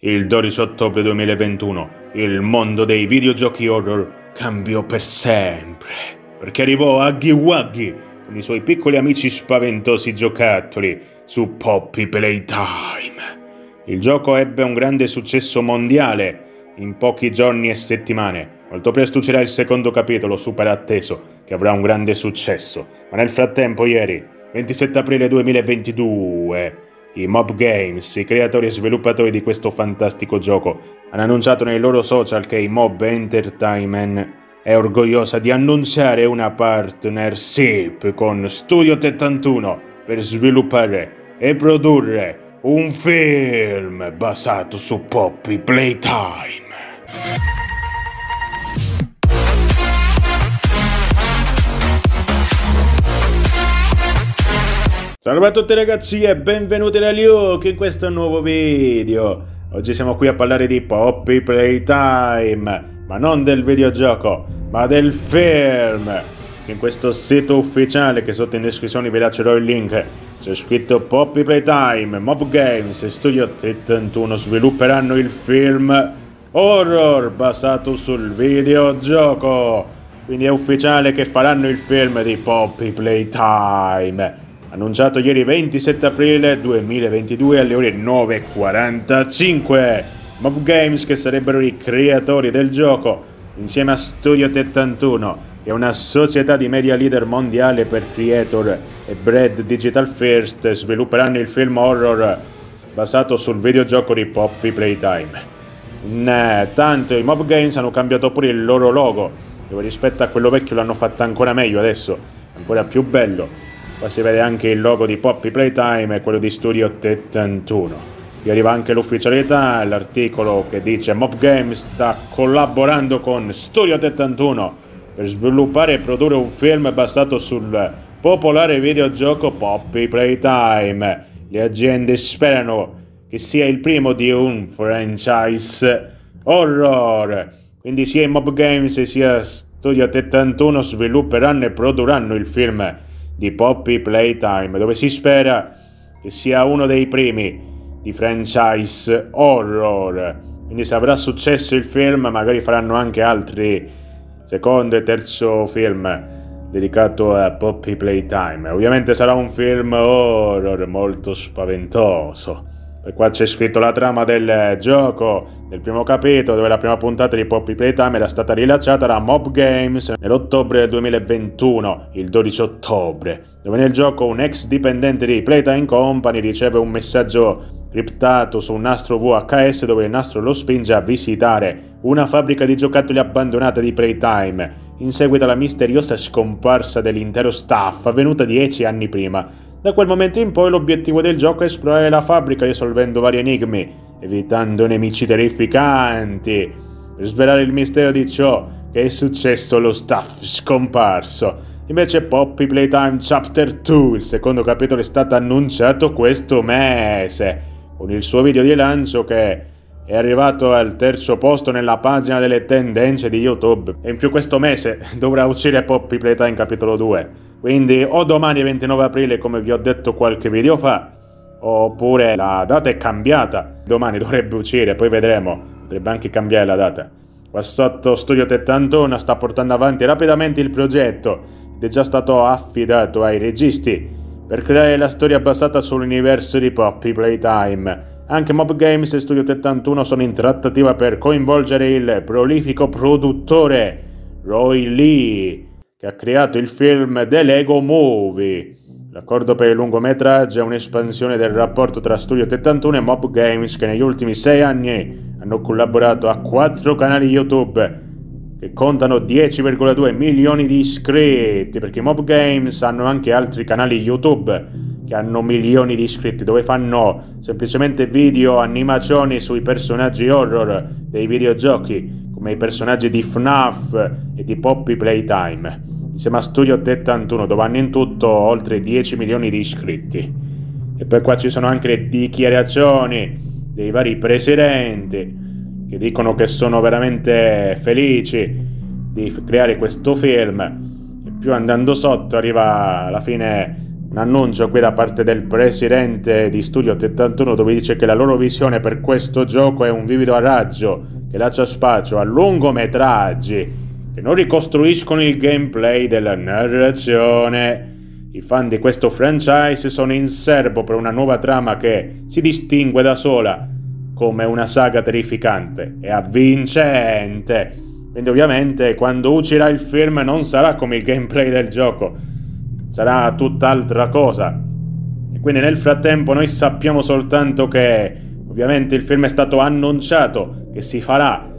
Il 12 ottobre 2021 il mondo dei videogiochi horror cambiò per sempre, perché arrivò Huggy Wuggy con i suoi piccoli amici spaventosi giocattoli su Poppy Playtime. Il gioco ebbe un grande successo mondiale in pochi giorni e settimane. Molto presto uscirà il secondo capitolo super atteso, che avrà un grande successo. Ma nel frattempo ieri, 27 aprile 2022, i Mob Games, i creatori e sviluppatori di questo fantastico gioco, hanno annunciato nei loro social che i Mob Entertainment è orgogliosa di annunciare una partnership con Studio 71 per sviluppare e produrre un film basato su Poppy Playtime. Salve a tutti ragazzi e benvenuti da Luke in questo nuovo video. Oggi siamo qui a parlare di Poppy Playtime, ma non del videogioco, ma del film. In questo sito ufficiale che sotto in descrizione vi lascerò il link c'è scritto Poppy Playtime, Mob Games e Studio 71 svilupperanno il film horror basato sul videogioco. Quindi è ufficiale che faranno il film di Poppy Playtime annunciato ieri 27 aprile 2022 alle ore 9.45. Mob Games, che sarebbero i creatori del gioco, insieme a Studio 71 e una società di media leader mondiale per creator e Bread Digital First, svilupperanno il film horror basato sul videogioco di Poppy Playtime. Tanto i Mob Games hanno cambiato pure il loro logo, dove rispetto a quello vecchio l'hanno fatto ancora meglio adesso, ancora più bello Qua si vede anche il logo di Poppy Playtime e quello di Studio 71. Qui arriva anche l'ufficialità, l'articolo che dice Mob Games sta collaborando con Studio 71 per sviluppare e produrre un film basato sul popolare videogioco Poppy Playtime. Le aziende sperano che sia il primo di un franchise horror. Quindi sia Mob Games sia Studio 71 svilupperanno e produrranno il film di Poppy Playtime, dove si spera che sia uno dei primi di franchise horror. Quindi se avrà successo il film, magari faranno anche altri secondo e terzo film dedicato a Poppy Playtime. Ovviamente sarà un film horror molto spaventoso. E qua c'è scritto la trama del gioco. Del primo capitolo, dove la prima puntata di Poppy Playtime era stata rilasciata da Mob Games nell'ottobre del 2021, il 12 ottobre, dove nel gioco un ex dipendente di Playtime Company riceve un messaggio criptato su un nastro VHS dove il nastro lo spinge a visitare una fabbrica di giocattoli abbandonata di Playtime, in seguito alla misteriosa scomparsa dell'intero staff avvenuta dieci anni prima da quel momento in poi l'obiettivo del gioco è esplorare la fabbrica risolvendo vari enigmi, evitando nemici terrificanti, per svelare il mistero di ciò che è successo allo staff scomparso. Invece Poppy Playtime Chapter 2, il secondo capitolo, è stato annunciato questo mese, con il suo video di lancio che è arrivato al terzo posto nella pagina delle tendenze di YouTube. E in più questo mese dovrà uscire Poppy Playtime capitolo 2. Quindi o domani 29 aprile come vi ho detto qualche video fa, oppure la data è cambiata, domani dovrebbe uscire, poi vedremo, potrebbe anche cambiare la data. Qua sotto Studio 71 sta portando avanti rapidamente il progetto ed è già stato affidato ai registi per creare la storia basata sull'universo di Poppy Playtime. Anche Mob Games e Studio 71 sono in trattativa per coinvolgere il prolifico produttore Roy Lee che ha creato il film The Lego Movie. L'accordo per il lungometraggio è un'espansione del rapporto tra Studio 71 e Mob Games che negli ultimi sei anni hanno collaborato a quattro canali YouTube che contano 10,2 milioni di iscritti perché Mob Games hanno anche altri canali YouTube che hanno milioni di iscritti dove fanno semplicemente video animazioni sui personaggi horror dei videogiochi come i personaggi di FNAF e di Poppy Playtime, insieme a Studio 71 dove hanno in tutto oltre 10 milioni di iscritti. E poi qua ci sono anche le dichiarazioni dei vari presidenti che dicono che sono veramente felici di creare questo film e più andando sotto arriva alla fine un annuncio qui da parte del presidente di Studio 71 dove dice che la loro visione per questo gioco è un vivido a raggio che lascia spazio a lungometraggi che non ricostruiscono il gameplay della narrazione. I fan di questo franchise sono in serbo per una nuova trama che si distingue da sola come una saga terrificante e avvincente. Quindi ovviamente quando uscirà il film non sarà come il gameplay del gioco, sarà tutt'altra cosa. E quindi nel frattempo noi sappiamo soltanto che ovviamente il film è stato annunciato, che si farà.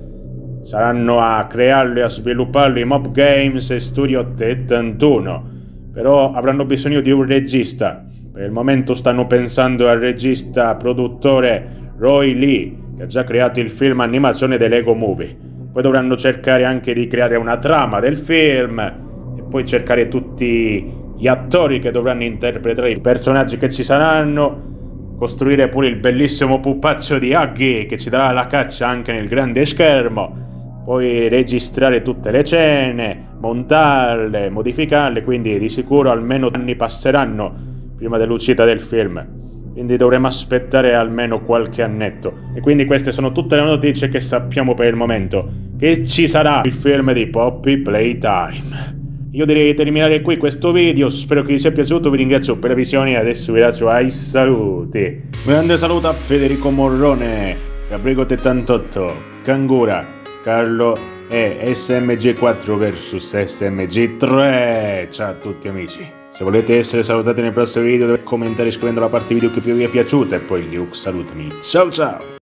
Saranno a crearlo e a svilupparlo i Mob Games e Studio 71. Però avranno bisogno di un regista. Per il momento stanno pensando al regista produttore Roy Lee, che ha già creato il film animazione dell'Ego Movie. Poi dovranno cercare anche di creare una trama del film e poi cercare tutti gli attori che dovranno interpretare i personaggi che ci saranno, costruire pure il bellissimo pupazzo di Huggy che ci darà la caccia anche nel grande schermo, poi registrare tutte le scene, montarle, modificarle, quindi di sicuro almeno anni passeranno prima dell'uscita del film quindi dovremo aspettare almeno qualche annetto. E quindi queste sono tutte le notizie che sappiamo per il momento. Che ci sarà il film di Poppy Playtime. Io direi di terminare qui questo video, spero che vi sia piaciuto, vi ringrazio per le visioni e adesso vi lascio ai saluti. Grande saluto a Federico Morrone, Gabrigo78, Cangura, Carlo e SMG4 vs SMG3. Ciao a tutti amici. Se volete essere salutati nel prossimo video dovete commentare scrivendo la parte video che più vi è piaciuta e poi Luke salutami. Ciao ciao!